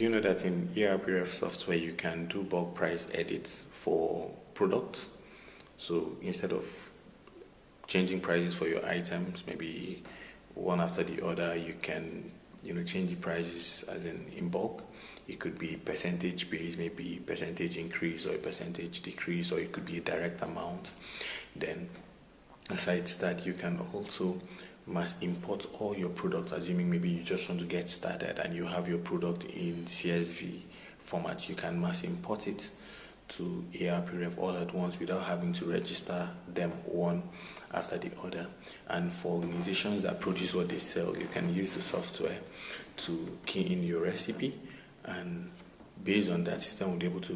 You know that in ERPRev software you can do bulk price edits for products? So instead of changing prices for your items, maybe one after the other, you can you know change the prices as in in bulk. It could be percentage based, maybe percentage increase or percentage decrease, or it could be a direct amount. Then, aside that, you can also must import all your products, assuming maybe you just want to get started and you have your product in CSV format, you can mass import it to ERPRev all at once without having to register them one after the other. And for organizations that produce what they sell, you can use the software to key in your recipe and based on that system will be able to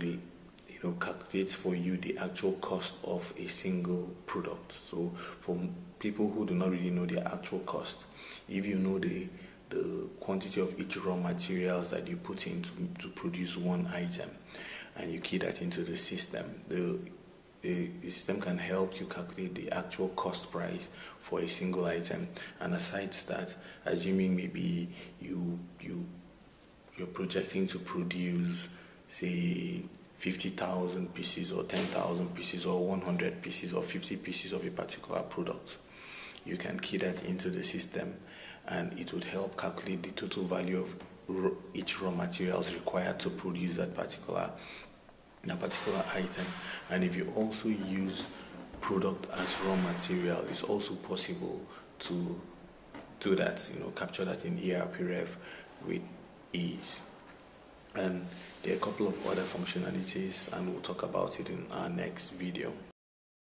you know calculate for you the actual cost of a single product. So for people who do not really know the actual cost if you know the the quantity of each raw materials that you put in to, to produce one item and you key that into the system the the, system can help you calculate the actual cost price for a single item. And aside that assuming maybe you you you're projecting to produce, say, 50,000 pieces or 10,000 pieces or 100 pieces or 50 pieces of a particular product, you can key that into the system and it would help calculate the total value of each raw materials required to produce that particular that particular item and if you also use product as raw material it's also possible to do that you know capture that in ERPRev with ease. And there are a couple of other functionalities and we'll talk about it in our next video.